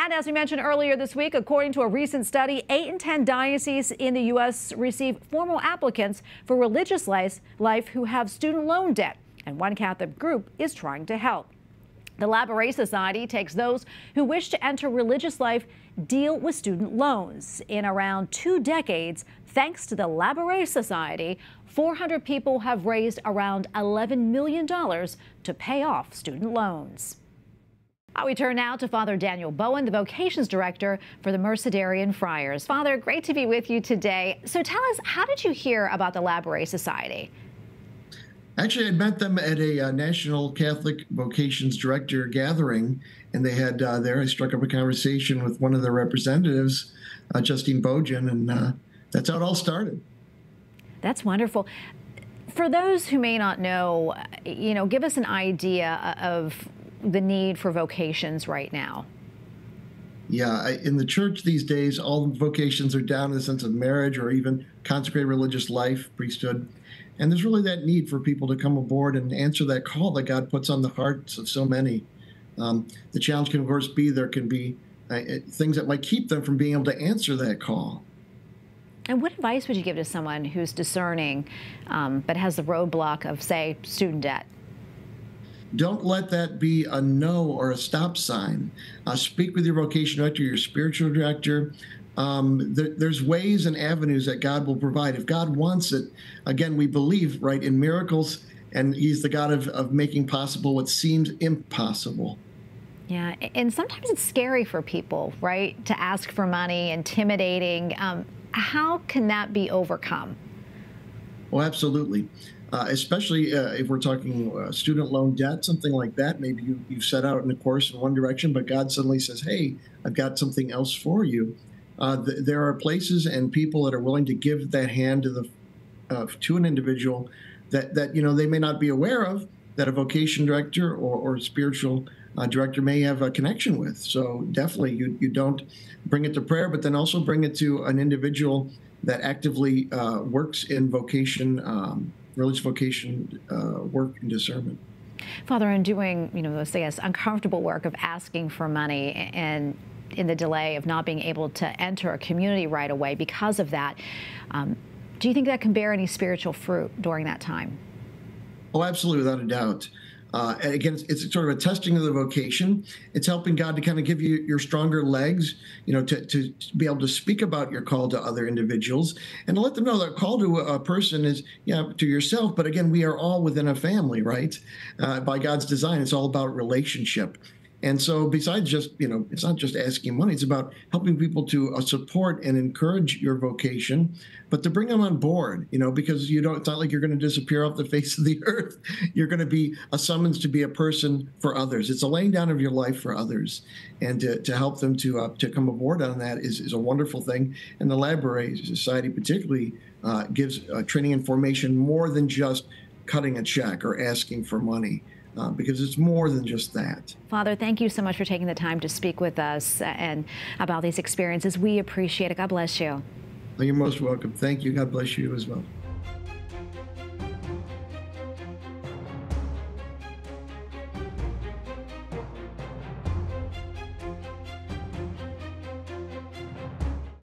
And as we mentioned earlier this week, according to a recent study, 8 in 10 dioceses in the U.S. receive formal applicants for religious life who have student loan debt. And one Catholic group is trying to help. The Labouré Society takes those who wish to enter religious life deal with student loans. In around two decades, thanks to the Labouré Society, 400 people have raised around $11 million to pay off student loans. We turn now to Father Daniel Bowen, the vocations director for the Mercedarian Friars. Father, great to be with you today. So tell us, how did you hear about the Labouré Society? Actually, I met them at a uh, National Catholic Vocations Director gathering, and they had uh, there. I struck up a conversation with one of their representatives, uh, Justine Bojan, and uh, that's how it all started. That's wonderful. For those who may not know, you know, give us an idea of the need for vocations right now. Yeah, in the church these days, all vocations are down in the sense of marriage or even consecrated religious life, priesthood. And there's really that need for people to come aboard and answer that call that God puts on the hearts of so many. Um, the challenge can, of course, be there can be uh, things that might keep them from being able to answer that call. And what advice would you give to someone who's discerning um, but has the roadblock of, say, student debt? Don't let that be a no or a stop sign. Uh, speak with your vocation director, your spiritual director, um, there, there's ways and avenues that God will provide. If God wants it, again, we believe, right, in miracles, and He's the God of, of making possible what seems impossible. Yeah, and sometimes it's scary for people, right, to ask for money, intimidating. Um, how can that be overcome? Well, absolutely. Uh, especially uh, if we're talking uh, student loan debt, something like that. Maybe you, you've set out in a course in one direction, but God suddenly says, Hey, I've got something else for you uh, th- there are places and people that are willing to give that hand to the uh, to an individual that that you know they may not be aware of that a vocation director or, or spiritual uh, director may have a connection with. So definitely, you you don't bring it to prayer, but then also bring it to an individual that actively uh, works in vocation, um, religious vocation uh, work and discernment. Father, in doing, you know, those, I guess, uncomfortable work of asking for money and in the delay of not being able to enter a community right away because of that. Um, do you think that can bear any spiritual fruit during that time? Oh, absolutely, without a doubt. Uh, and again, it's, it's, sort of a testing of the vocation. It's helping God to kind of give you your stronger legs, you know, to, to, be able to speak about your call to other individuals and to let them know that call to a, person is, yeah, to yourself. But again, we are all within a family, right? Uh, by God's design, it's all about relationship. And so, besides just, you know, it's not just asking money, it's about helping people to uh, support and encourage your vocation, but to bring them on board, you know, because you don't, it's not like you're going to disappear off the face of the earth. You're going to be a summons to be a person for others. It's a laying down of your life for others. And to, to help them to, uh, to come aboard on that is, is a wonderful thing. And the Labouré Society, particularly, uh, gives uh, training and formation more than just cutting a check or asking for money uh, because it's more than just that. Father, thank you so much for taking the time to speak with us and about these experiences. We appreciate it. God bless you. You're most welcome. Thank you. God bless you as well.